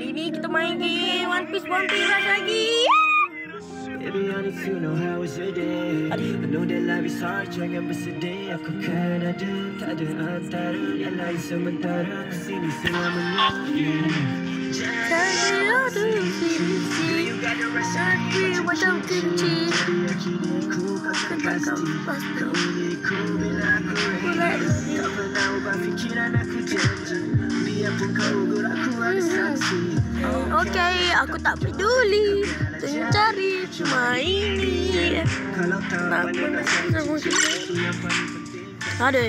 Kali ni kita main game. One Piece One Piece Rush lagi. Baby, need to know how was your day? I know that life is hard, jangan bersedih Aku kan ada, tak ada antara Yang lain sementara Aku sini selamanya Cari ada sini Hati macam Yakiniku kau tak pasti Kau milikku bila aku ready Tak pernah ubah fikiran aku janji Aku Okay, aku tak peduli. Tengah cari cuma ini. Tak pernah Ada.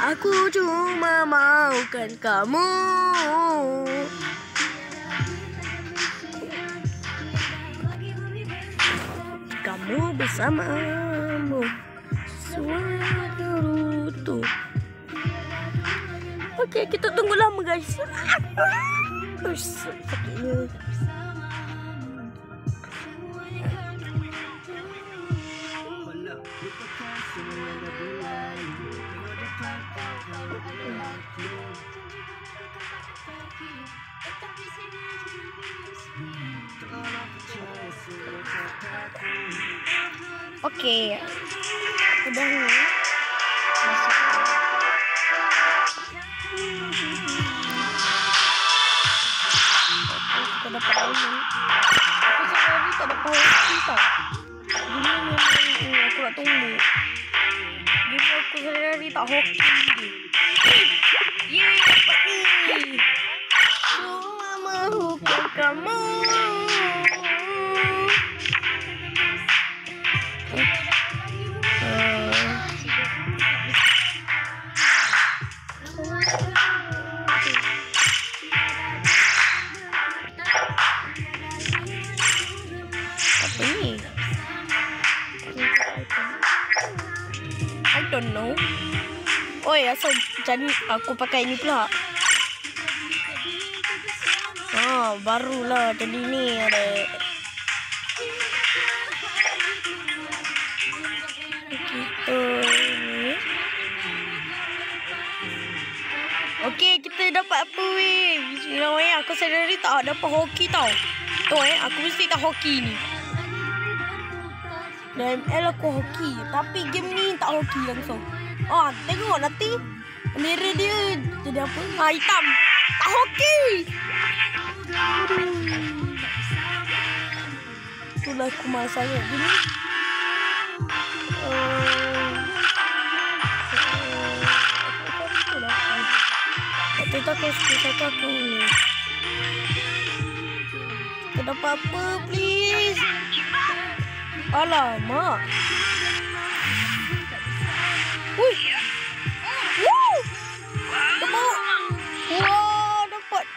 Aku cuma maukan kamu. Kamu bersamamu. Suara tu Okey, kita tunggu lama guys. Ush, sakitnya. Walau lupakan semua yang Dapat ayam. Aku sebenarnya tak dapat hoki tau. Memang ni aku nak tunggu. Game aku tak hoki. Yeay, dapat ni. Kamu. Jadi aku pakai ni pula. Ah, barulah jadi ni ada. Kita ni. Okey, kita dapat apa weh? Bismillahirrahmanirrahim. Aku sendiri tak dapat hoki tau. Tu eh, aku mesti tak hoki ni. Dan ML aku hoki. Tapi game ni tak hoki langsung. Ah, tengok nanti. Bendera dia jadi apa? Ha, hitam. Tak. Aduh. Itulah aku malas sangat gini. Uh, Satu aku suka satu aku ni. Kita dapat apa please? Alamak. Wih.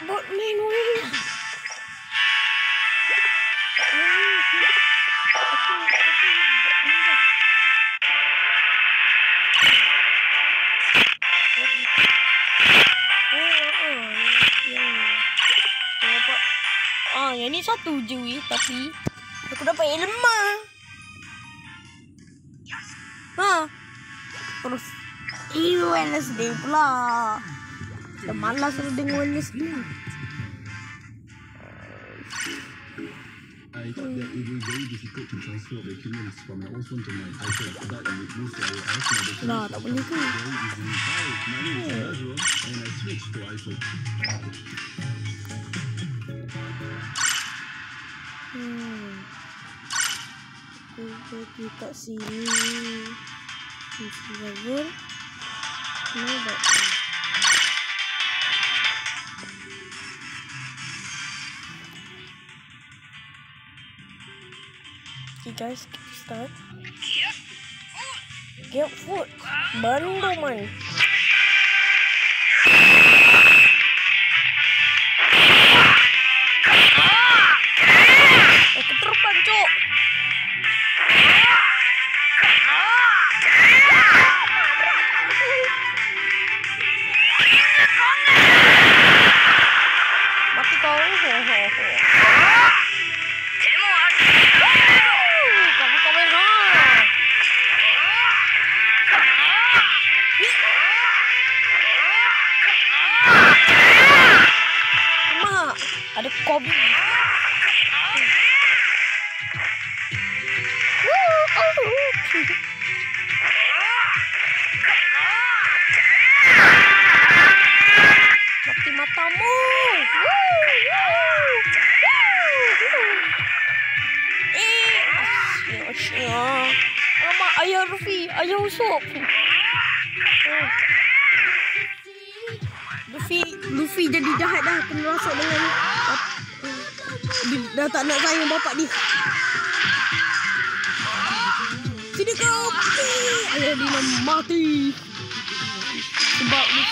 Bot main weh. Ah, yang ni satu je weh tapi aku dapat yang lemah. Ha. Terus Eh, Wednesday pula. Dah malas dah dengar Wednesday. I thought that it was very difficult to transfer the humans from my old phone to my iPhone. But it moved to I asked my doctor Lah, tak boleh ke? very easily. How money was as well, and I switched to iPhone. Hmm. Aku pergi kat sini. Sisi level. Ni dah. Okay guys, kita start. Get food. Bandoman. Aku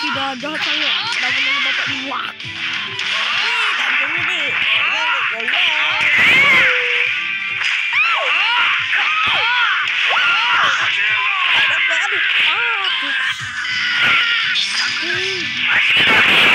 Tapi dah dah sangat Dah benda eh, ah. dapat ni Wah Ah, you.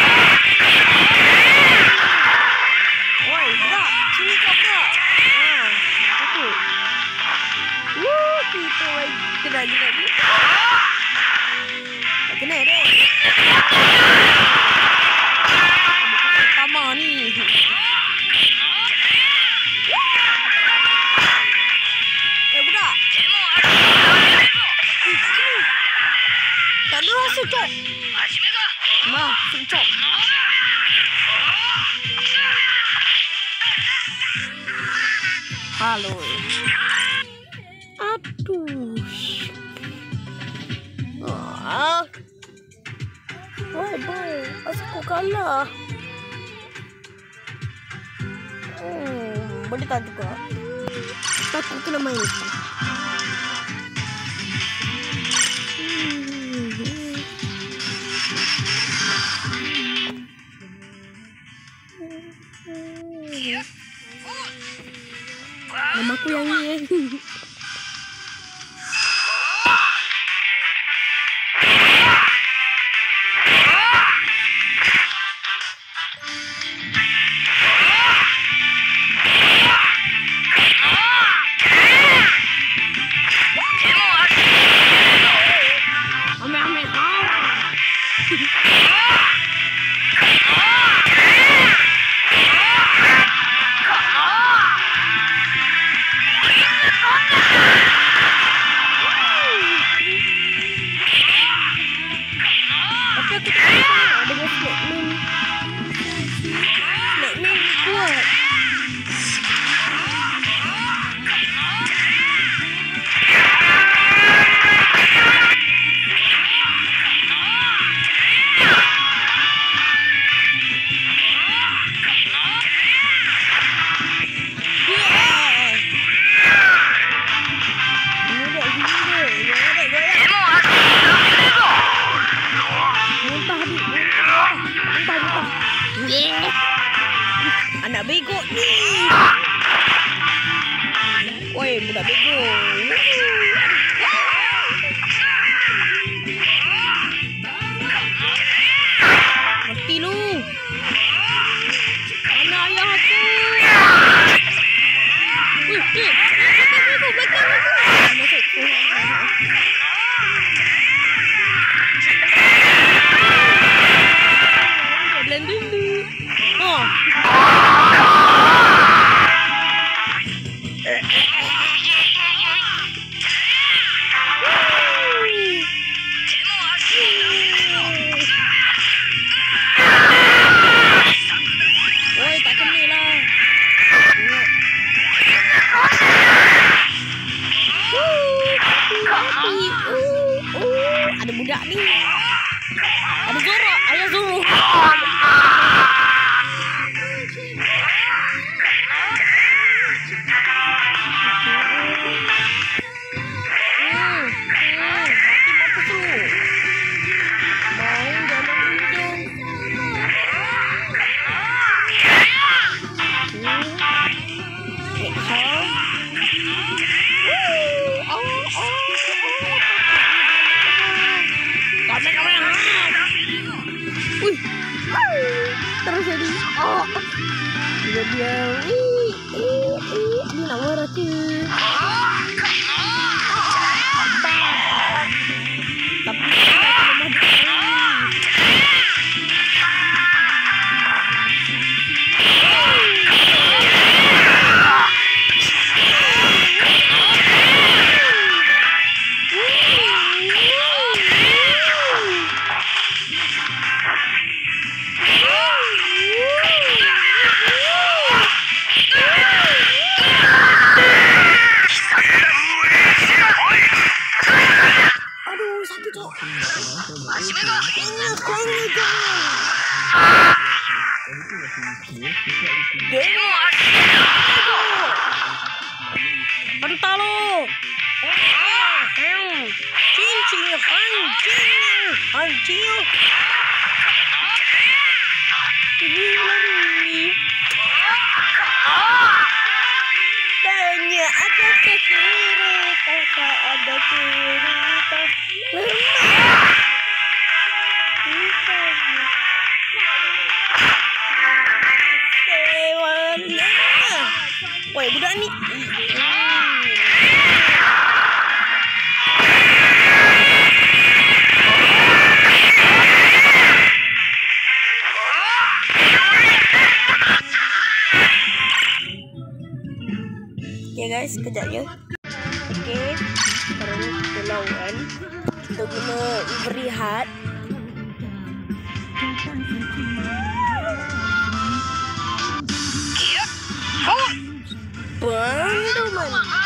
Huwag ka na maingay. Kaki. Uh, uh. Ada budak ni. Ada Zoro. Ayah Zoro. dia. Ini lawa rasa. Woi, budak ni. Okay guys, sekejap je. Sekarang ni kita guna berehat. Banduman. Alamak,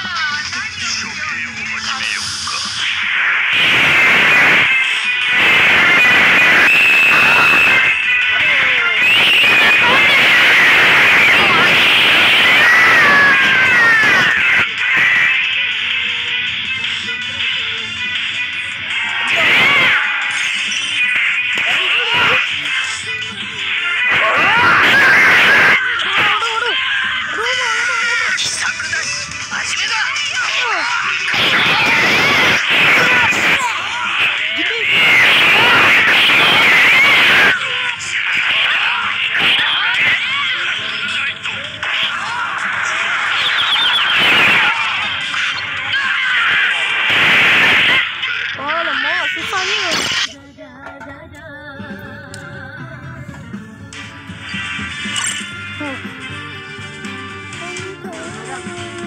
Tak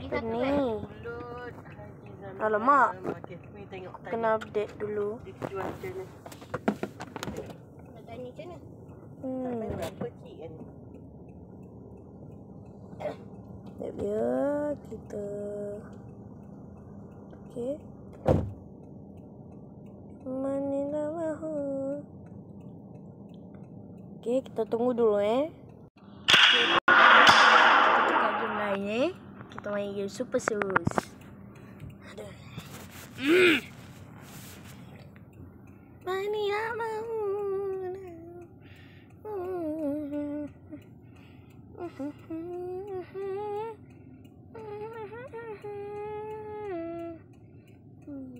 Ini. Alamak, kena update dulu. Hmm. Sekejap ya, kita Okay. Manila mahu. Okay, kita tunggu dulu eh. Okay. Kita tukar lain eh. Kita main game Super Sus. Aduh. Manila mahu.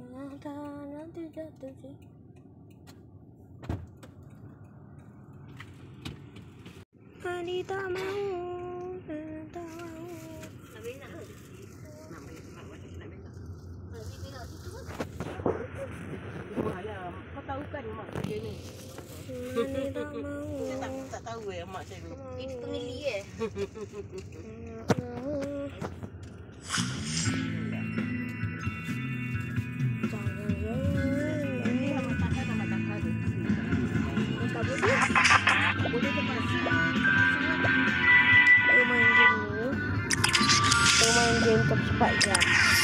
Mata nanti jatuh sih. Ani tak mau, tak mau. Kau tahu kan mak saya ni? Ani tak mau. Saya tak, tak tahu eh mak saya ni. Ini pengeli eh. Ini nama tahan nama tahan. Tak boleh. Boleh ke pas? Kita main game ni. Kita main game cepat je.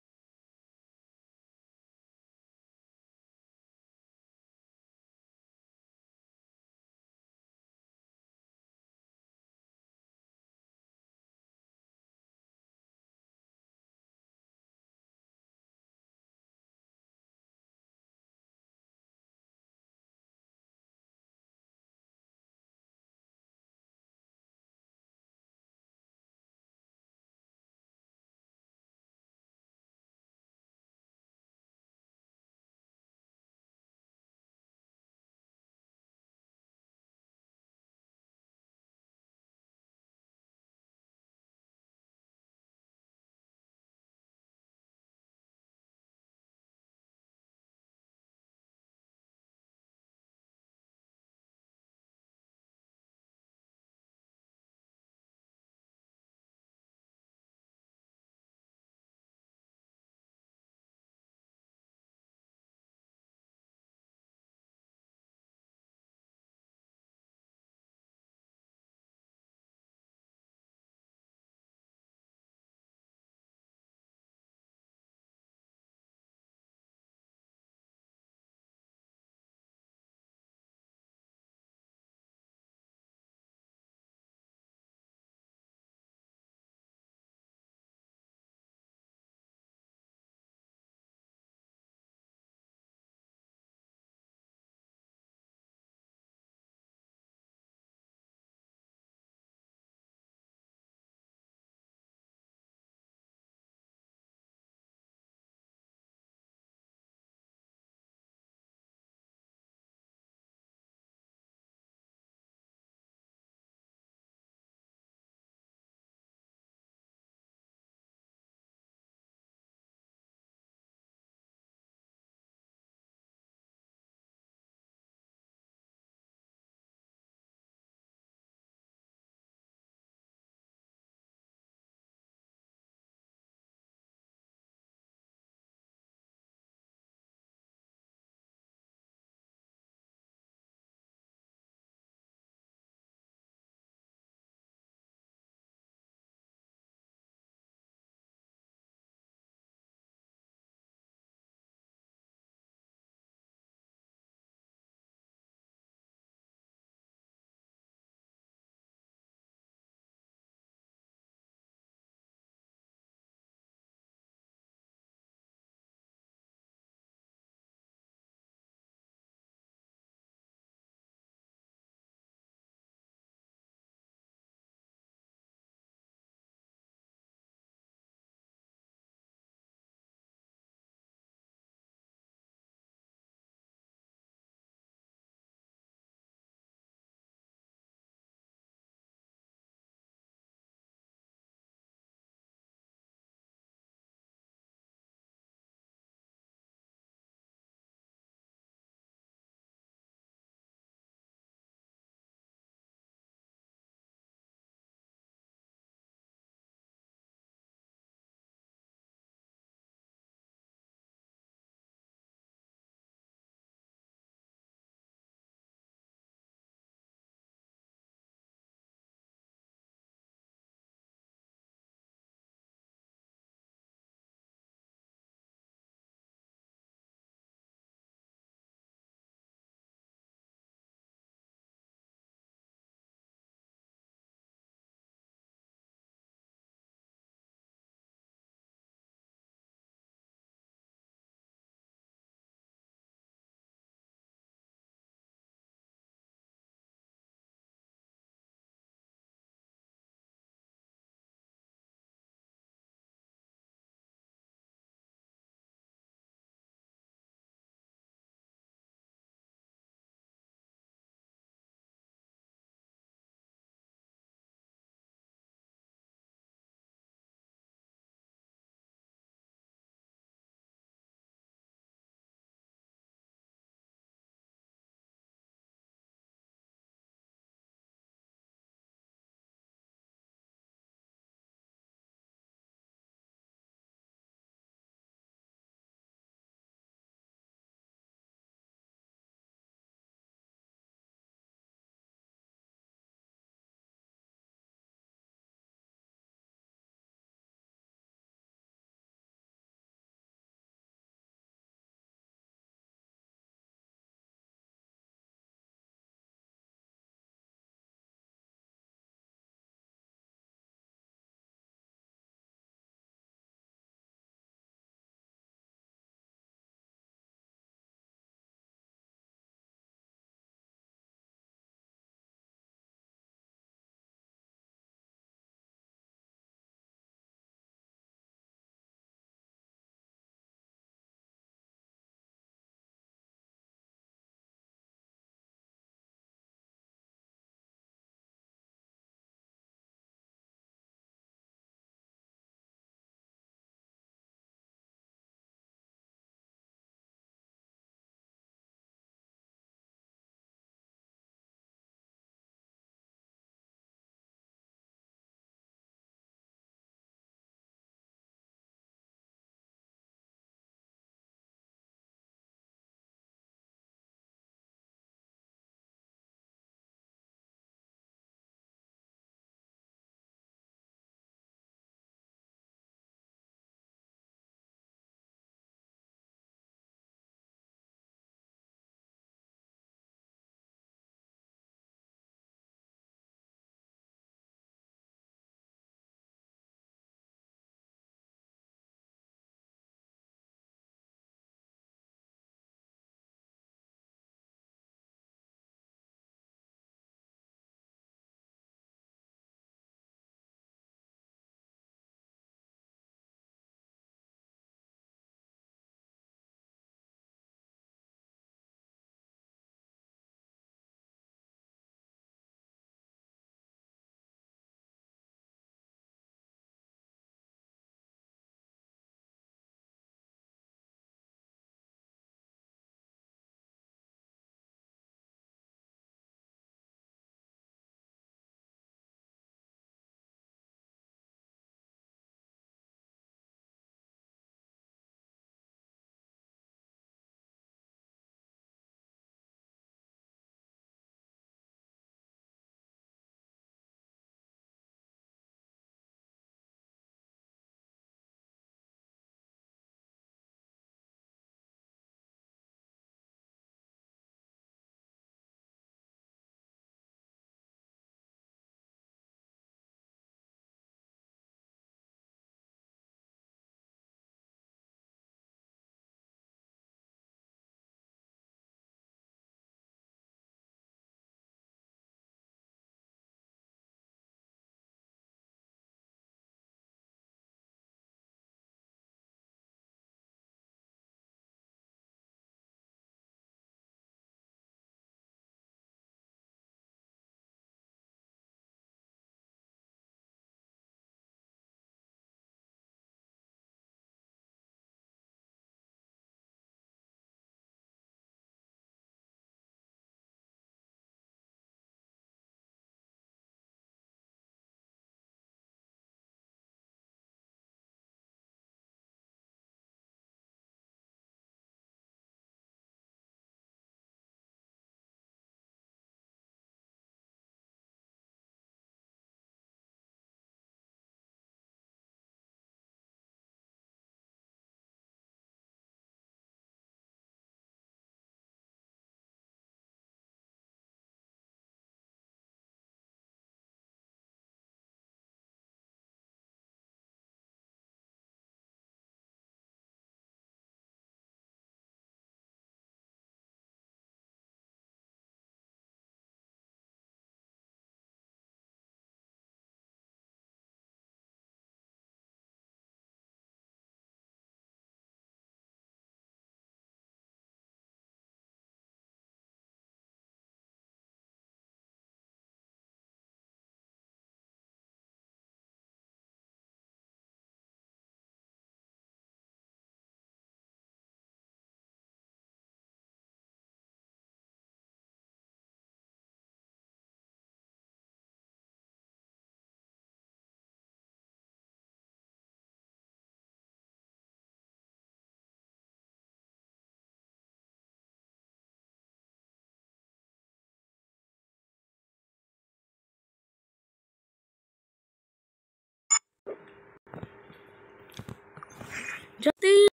Just the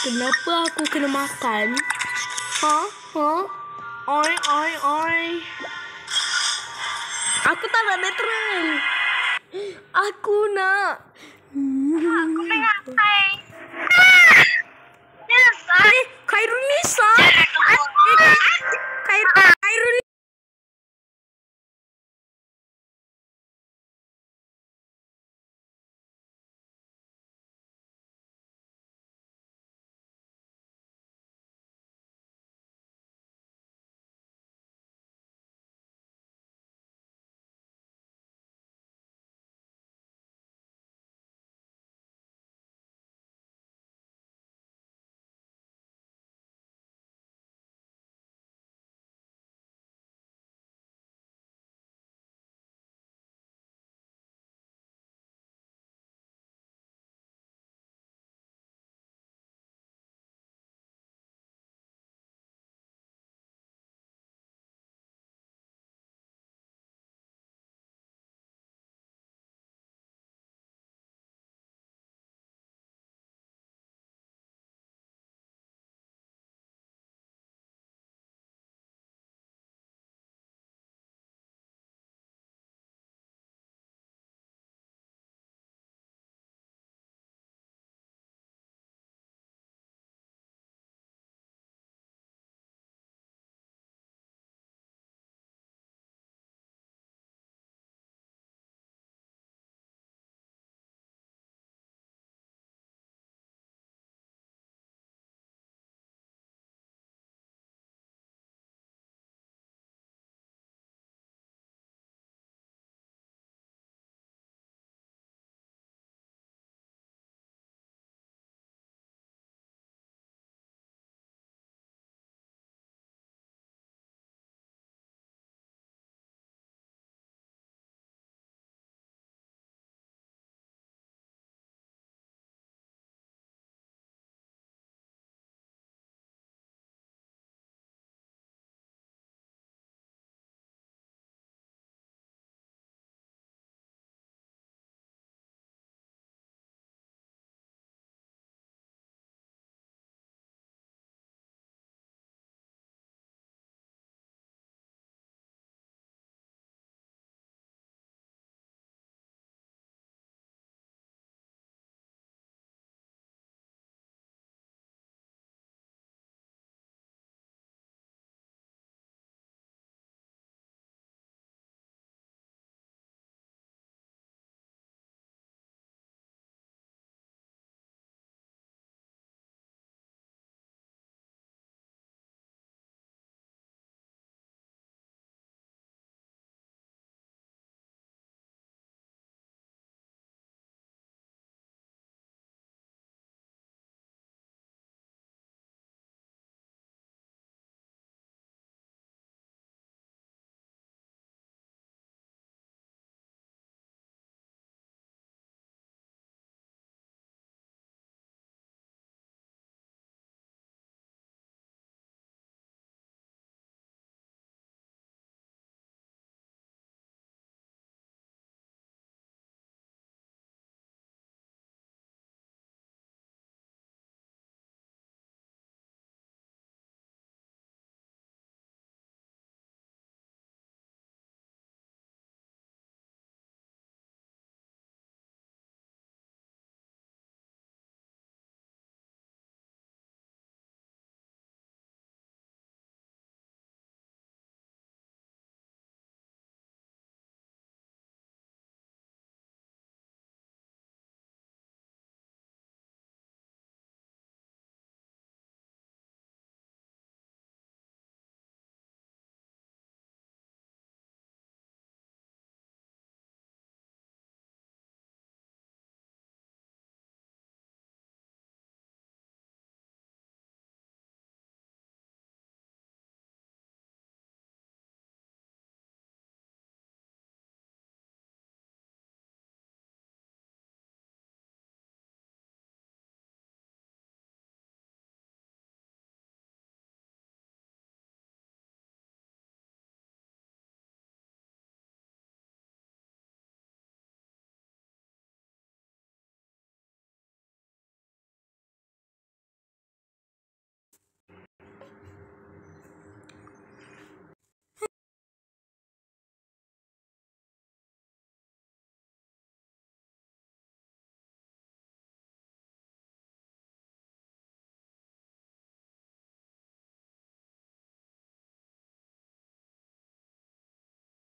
Kenapa aku kena makan? Ha? Ha? Oi, oi, oi. Aku tak nak netral. Aku nak. Aku nak kai. Eh, Khairul Nisa. Eh, Khair